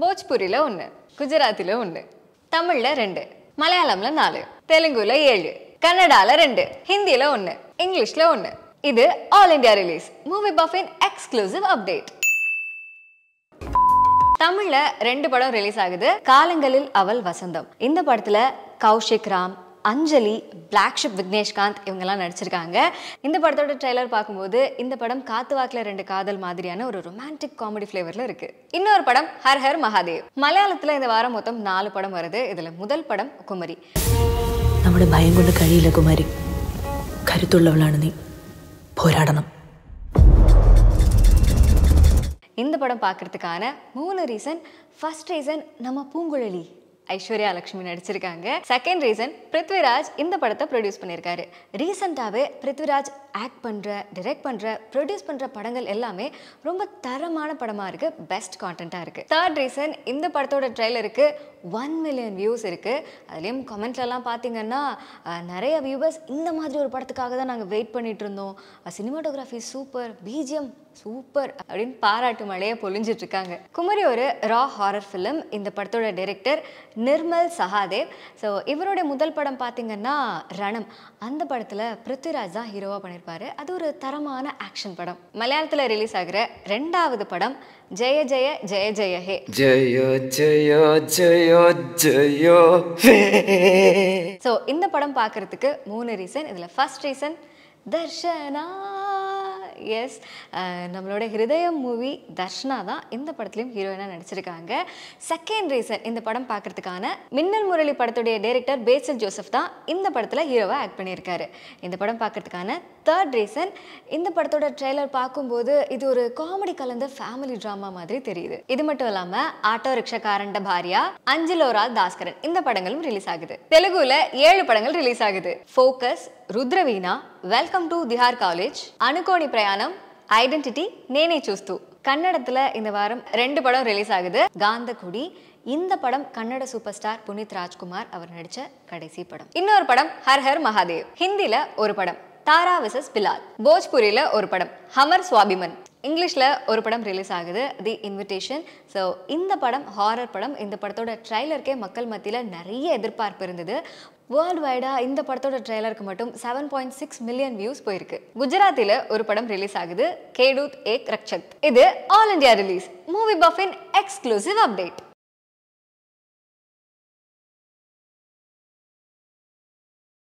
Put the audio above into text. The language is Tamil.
போஜ்பூரியில் ஒன்று குஜராத்தில் ஒன்று தமிழில் ரெண்டு மலையாளம்ல நாலு தெலுங்குல ஏழு கன்னடால ரெண்டு ஹிந்தியில ஒன்று இங்கிலீஷ்ல ஒன்று. இது ஆல் இந்தியா ரிலீஸ் மூவி பஃபின் எக்ஸ்க்ளூசிவ் அப்டேட் தமிழ்ல ரெண்டு படம் ரிலீஸ் ஆகுது. காலங்களில் அவள் வசந்தம். இந்த படத்துல கௌஷிக் ராம் அஞ்சலி பிளாக் ஷிப் விக்னேஷ்காந்த் இவங்கெல்லாம் நடிச்சிருக்காங்க இந்த படத்தோட ட்ரெய்லர் பார்க்கும்போது இந்த படம் காத்து வாக்குல ரெண்டு காதல் மாதிரியான ஒரு ரொமான்டிக் காமெடி ஃப்ளேவர்ல இருக்கு இன்னொரு படம் ஹர் ஹர் மகாதேவ் மலையாளத்துல இந்த வாரம் மொத்தம் நாலு படம் வருது இதுல முதல் படம் குமரி നമ്മുടെ ഭയം കൊണ്ട് കഴിയില്ല കുമാരി കരുത്തുള്ളവളാണ് നീ പോരാടണം இந்த படம் பார்க்கறதுக்கான மூணு ரீசன் ஃபர்ஸ்ட் ரீசன் நம்ம பூங்குழலி ஐஸ்வர்யா லக்ஷ்மி நடிச்சிருக்காங்க. செகண்ட் ரீசன் பிருத்விராஜ் இந்த படத்தை ப்ரொடியூஸ் பண்ணியிருக்காரு. ரீசெண்டாகவே பிருத்விராஜ் ஆக்ட் பண்ணுற டிரெக்ட் பண்ணுற ப்ரொடியூஸ் பண்ணுற படங்கள் எல்லாமே ரொம்ப தரமான படமாக இருக்குது பெஸ்ட் கான்டென்ட்டாக இருக்குது தேர்ட் ரீசன் இந்த படத்தோட ட்ரெய்லருக்கு ஒன் மில்லியன் வியூஸ் இருக்குது அதுலேயும் கமெண்ட்லலாம் பார்த்தீங்கன்னா நிறைய வியூவர்ஸ் இந்த மாதிரி ஒரு படத்துக்காக தான் நாங்கள் வெயிட் பண்ணிகிட்டு இருந்தோம். சினிமாட்டோகிராஃபி சூப்பர் பிஜிஎம் சூப்பர் அப்படின்னு பாராட்டு மழையை பொழிஞ்சிட்டு இருக்காங்க குமரி ஒரு ரா ஹாரர் ஃபிலிம் இந்த படத்தோட டைரக்டர் நிர்மல் சகாதேவ். ஸோ இவருடைய முதல் படம் பார்த்தீங்கன்னா ரணம். அந்த படத்தில் பிருத்விராஜ் தான் ஹீரோவாக பண்ணியிருப்பாரு அது ஒரு தரமான ஆக்ஷன் படம். மலையாளத்தில் ரிலீஸ் ஆகிற ரெண்டாவது படம் ஜெய ஜெய ஜெய ஜெய ஹே. ஜயோ ஜயோ ஜயோ ஜயோ ஸோ இந்த படம் பார்க்கறதுக்கு மூணு ரீசன் இதில் ஃபர்ஸ்ட் ரீசன் தர்ஷனா எஸ் நம்மளோட ஹிருதயம் மூவி தர்ஷனா தான் இந்த படத்துலையும் ஹீரோயினாக நடிச்சிருக்காங்க. செகண்ட் ரீசன் இந்த படம் பார்க்கறதுக்கான மின்னல் முரளி படத்துடைய டைரக்டர் பேசல் ஜோசப் தான் இந்த படத்தில் ஹீரோவாக ஆக்ட் பண்ணியிருக்காரு. இந்த படம் பார்க்கறதுக்கான தேர்ட் ரீசன் இந்த படத்தோட ட்ரெய்லர் பார்க்கும்போது இது ஒரு காமெடி கலந்த ஃபேமிலி ட்ராமா மாதிரி தெரியுது. இது மட்டும் இல்லாமல் ஆட்டோ ரிக்ஷாக்காரண்ட பாரியா அஞ்சிலோரா தாஸ்கரன் இந்த படங்களும் ரிலீஸ் ஆகுது. தெலுங்குல ஏழு படங்கள் ரிலீஸ் ஆகுது. Focus Rudraveena welcome to Tihar college Anukoni Prayanam identity நேனே சூஸ்து. கன்னடத்துல இந்த வாரம் ரெண்டு படம் ரிலீஸ் ஆகுது. காந்தகுடி இந்த படம் கன்னட சூப்பர் ஸ்டார் புனித் ராஜ்குமார் அவர் நடிச்ச கடைசி படம். இன்னொரு படம் ஹர் ஹர் மகாதேவ். ஹிந்தில ஒரு படம் தாரா விசஸ் பிலால். போஜ்பூரியில ஒரு படம் ஹமர் சுவாபிமன். இங்கிலீஷில் ஒரு படம் ரிலீஸ் ஆகுது தி இன்விடேஷன் ஸோ இந்த படம் ஹாரர் படம் இந்த படத்தோட ட்ரைலருக்கே மக்கள் மத்தியில் நிறைய எதிர்பார்ப்பு இருந்தது. வேர்ல்டு வைடாக இந்த படத்தோட ட்ரெய்லருக்கு மட்டும் seven point six million views போயிருக்கு. குஜராத்தில் ஒரு படம் ரிலீஸ் ஆகுது கேடூத் ஏக் ரக்ஷத் இது ஆல் இந்தியா ரிலீஸ் மூவி பஃபின் எக்ஸ்க்ளூசிவ் அப்டேட்